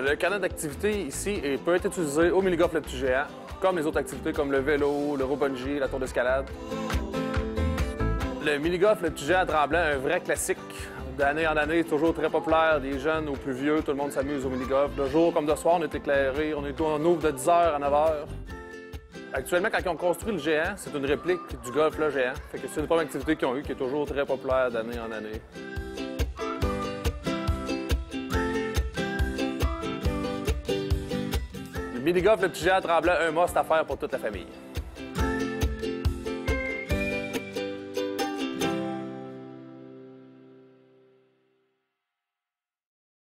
Le canal d'activité ici peut être utilisé au mini-golf le petit géant, comme les autres activités comme le vélo, le bungee, la tour d'escalade. Le mini-golf le petit géant à Tremblant, un vrai classique. D'année en année, toujours très populaire, des jeunes aux plus vieux, tout le monde s'amuse au mini-golf. De jour comme de soir, on est éclairé, on est on ouvre de 10h à 9h. Actuellement, quand ils ont construit le géant, c'est une réplique du golf le géant. Fait que c'est une première activité qu'ils ont eue qui est toujours très populaire d'année en année. Le mini-golf, le petit géant Tremblant, un must à faire pour toute la famille.